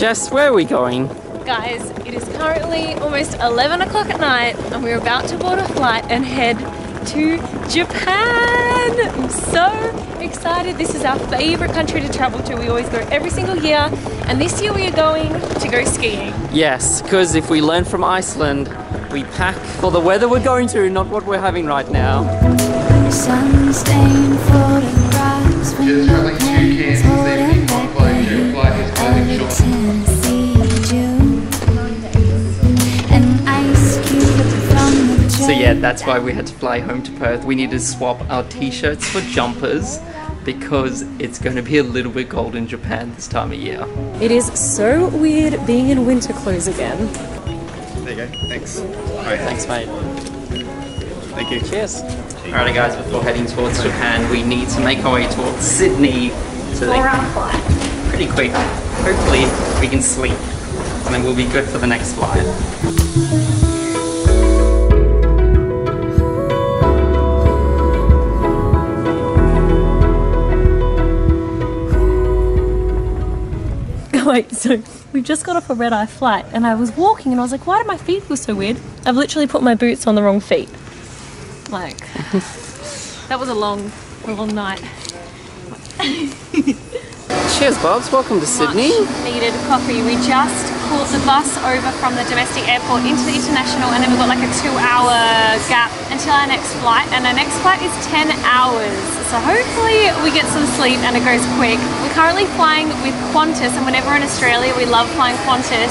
Jess, where are we going? Guys, it is currently almost 11 o'clock at night and we're about to board a flight and head to Japan. I'm so excited. This is our favorite country to travel to. We always go every single year and this year we are going to go skiing. Yes, because if we learn from Iceland, we pack for the weather we're going to, not what we're having right now. Sun-stained photographs yeah, that's why we had to fly home to Perth. We need to swap our t-shirts for jumpers because it's going to be a little bit cold in Japan this time of year. It is so weird being in winter clothes again. There you go. Thanks. Thanks, mate. Thank you. Cheers. Alrighty, guys, before heading towards Japan, we need to make our way towards Sydney. So they pretty quick. Hopefully, we can sleep, and then we'll be good for the next flight. Wait, so we've just got off a red eye flight and I was walking and I was like, why do my feet feel so weird? I've literally put my boots on the wrong feet. Like, that was a long, a long night. Cheers, Bobs. Welcome to Sydney. Needed coffee. We just caught the bus over from the domestic airport into the international, and then we've got like a two-hour gap until our next flight. And our next flight is 10 hours, so hopefully we get some sleep and it goes quick. We're currently flying with Qantas, and whenever in Australia, we love flying Qantas.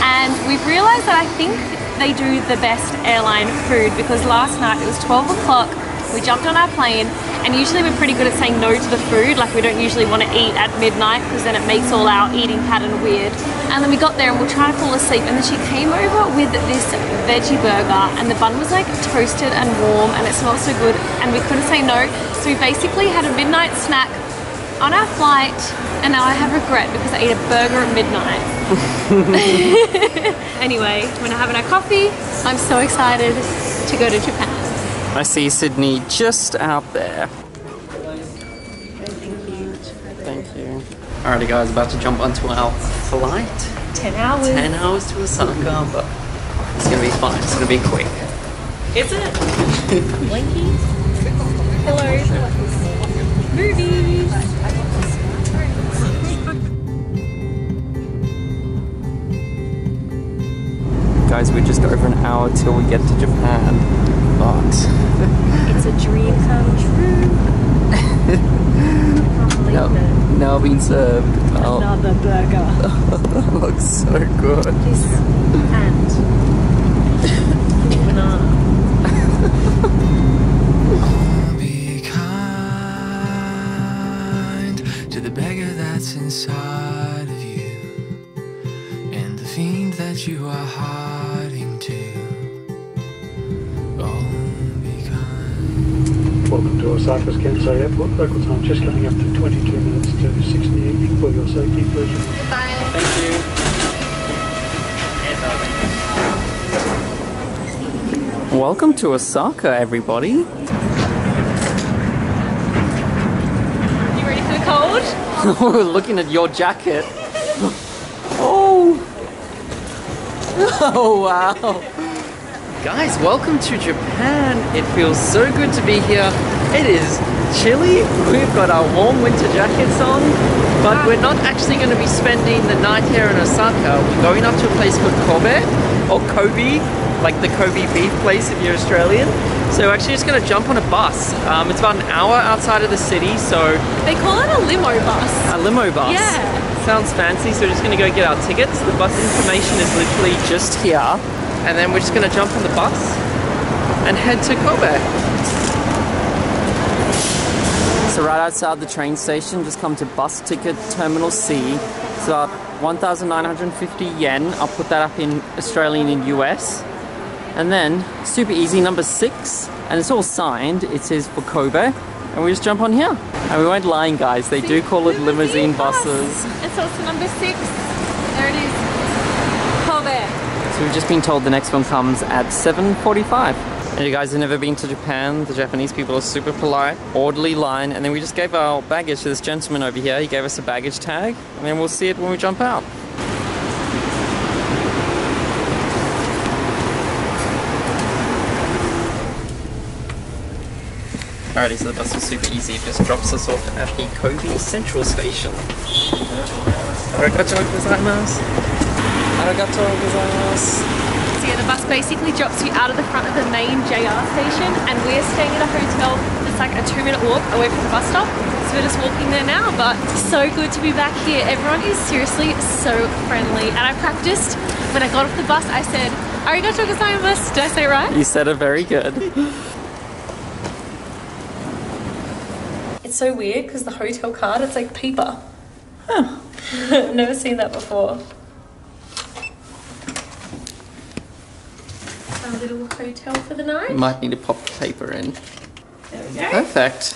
And we've realised that I think they do the best airline food because last night it was 12 o'clock. We jumped on our plane, and usually we're pretty good at saying no to the food. Like we don't usually want to eat at midnight because then it makes all our eating pattern weird. And then we got there and we're trying to fall asleep, and then she came over with this veggie burger, and the bun was like toasted and warm, and it smelled so good, and we couldn't say no. So we basically had a midnight snack on our flight, and now I have regret because I ate a burger at midnight. anyway, we're now having our coffee. I'm so excited to go to Japan. I see Sydney just out there. Thank you. Alrighty, guys, about to jump onto our flight. 10 hours. 10 hours to Osaka, but it's gonna be fine. It's gonna be quick. Is it? Blinky. Hello. Movies. Guys, we're just over an hour till we get to Japan, but It's a dream come true. now, now being served. Oh, Another burger. looks so good. This and banana. Be kind to the beggar that's inside of you and the fiend that you are hiding Welcome to Osaka's Kansai Airport. Local time just coming up to 22 minutes to 6 in. For your safety, please. Thank you. Welcome to Osaka, everybody. You ready for the cold? We're looking at your jacket. Oh. Oh, wow. Guys, welcome to Japan. It feels so good to be here. It is chilly. We've got our warm winter jackets on, but we're not actually going to be spending the night here in Osaka. We're going up to a place called Kobe or Kobe, like the Kobe beef place if you're Australian. So we're actually just going to jump on a bus. Um, it's about an hour outside of the city, so They call it a limo bus. a limo bus. Yeah. Sounds fancy, so we're just gonna go get our tickets. The bus information is literally just here. And then we're just gonna jump on the bus and head to Kobe. So right outside the train station, just come to bus ticket terminal C. It's about 1,950 yen. I'll put that up in Australian and US. And then, super easy, number six. And it's all signed. It says for Kobe. And we just jump on here. And we weren't lying, guys. They do call it limousine buses. It's also number six. There it is. So we've just been told the next one comes at 7.45. And you guys have never been to Japan, the Japanese people are super polite, orderly line, and then we just gave our baggage to this gentleman over here. He gave us a baggage tag, and then we'll see it when we jump out. Alrighty, so the bus was super easy. It just drops us off at the Kobe Central Station. ありがとうございます。Arigato gozaimasu. So yeah, the bus basically drops you out of the front of the main JR station and we're staying at a hotel that's like a two minute walk away from the bus stop. So we're just walking there now, but it's so good to be back here. Everyone is seriously so friendly. And I practiced when I got off the bus, I said, Arigato gozaimasu. Did I say it right? You said it very good. It's so weird because the hotel card, it's like paper. I've never seen that before. Little hotel for the night. Might need to pop the paper in. There we go. Perfect.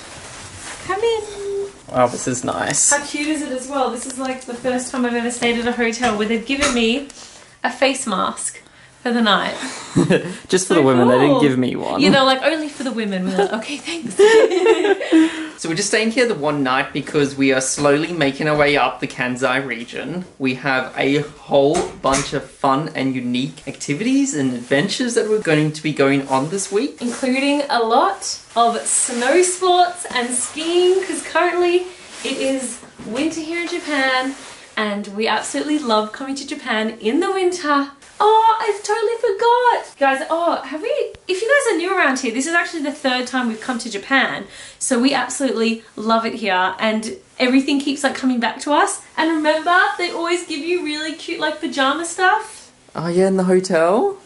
Come in. Wow, this is nice. How cute is it as well? This is like the first time I've ever stayed at a hotel where they've given me a face mask for the night. Just for So the women, they didn't give me one. You know, like only for the women. We're like, okay, thanks. So we're just staying here the one night because we are slowly making our way up the Kansai region. We have a whole bunch of fun and unique activities and adventures that we're going to be going on this week. Including a lot of snow sports and skiing because currently it is winter here in Japan and we absolutely love coming to Japan in the winter. Oh, I totally forgot. Guys, oh, have we, if you guys are new around here, this is actually the third time we've come to Japan. So we absolutely love it here and everything keeps like coming back to us. And remember, they always give you really cute like pajama stuff. Oh yeah, in the hotel?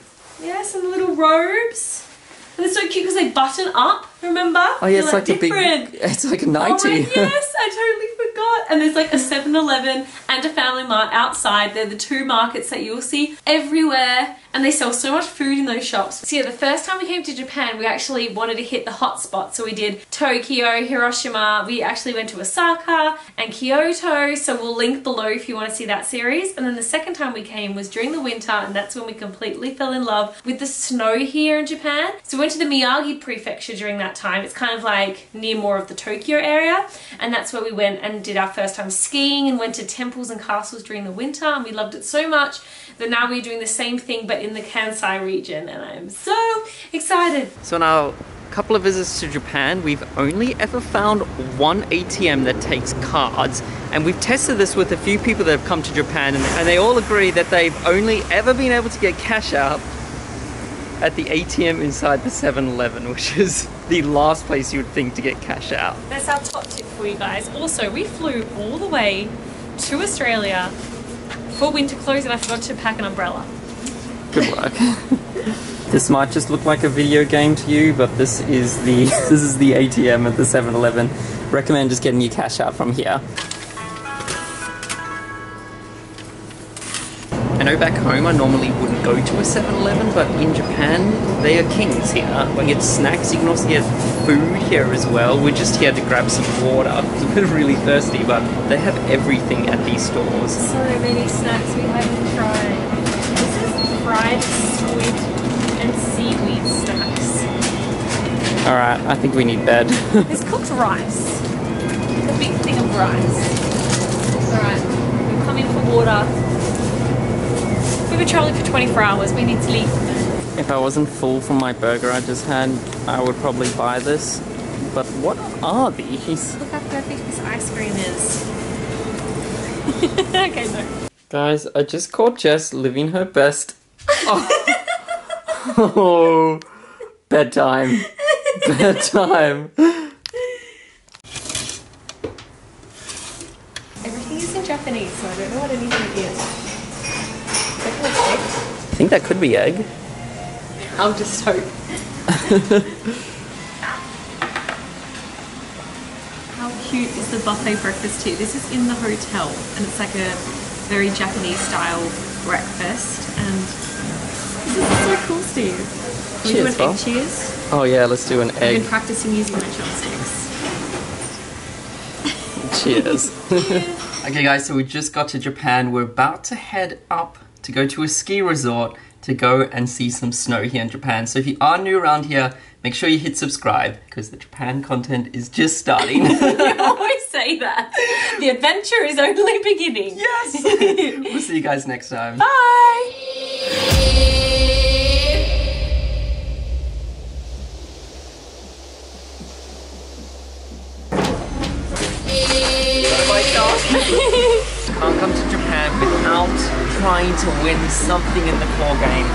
Yes, and the little robes. And they're so cute because they button up, remember? Oh yeah, it's They're, like, a big, it's like a Oh my, nightie. yes, I totally forgot. And there's like a 7-Eleven and a Family Mart outside. They're the two markets that you'll see everywhere. And they sell so much food in those shops. So yeah, the first time we came to Japan, we actually wanted to hit the hot spots. So we did Tokyo, Hiroshima. We actually went to Osaka and Kyoto. So we'll link below if you want to see that series. And then the second time we came was during the winter. And that's when we completely fell in love with the snow here in Japan. So we went to the Miyagi prefecture during that time. It's kind of like near more of the Tokyo area. And that's where we went and did our first time skiing and went to temples and castles during the winter. And we loved it so much that now we're doing the same thing but in the Kansai region. And I'm so excited. So our couple of visits to Japan, we've only ever found one ATM that takes cards. And we've tested this with a few people that have come to Japan and, and they all agree that they've only ever been able to get cash out at the ATM inside the 7-Eleven, which is the last place you would think to get cash out. That's our top tip for you guys. Also, we flew all the way to Australia for winter clothes and I forgot to pack an umbrella. Good work. this might just look like a video game to you, but this is the this is the ATM at the 7-Eleven. Recommend just getting your cash out from here. Know back home I normally wouldn't go to a 7-Eleven, but in Japan they are kings here. We get snacks, you can also get food here as well. We're just here to grab some water because we're really thirsty, but they have everything at these stores. So many snacks we haven't tried. This is fried squid and seaweed snacks. Alright, I think we need bed. It's cooked rice. It's a big thing of rice. Alright, we've come in for water. We've been traveling for 24 hours. We need to leave. If I wasn't full from my burger I just had, I would probably buy this. But what are these? Look how perfect this ice cream is. okay, no. Guys, I just caught Jess living her best. Oh, Oh. bedtime. Bedtime. Everything is in Japanese, so I don't know what anything is. That looks egg. I think that could be egg. I'll just hope. How cute is the buffet breakfast here? This is in the hotel and it's like a very Japanese style breakfast and this is so cool, Steve. Can we do Cheers, an egg cheers? Oh yeah, let's do an egg. I've been practicing using my chopsticks. Cheers. okay guys, so we just got to Japan. We're about to head up to go to a ski resort to go and see some snow here in Japan. So if you are new around here, make sure you hit subscribe because the Japan content is just starting. you always say that. The adventure is only beginning. Yes. we'll see you guys next time. Bye. Can't come to Japan without trying to win something in the core game.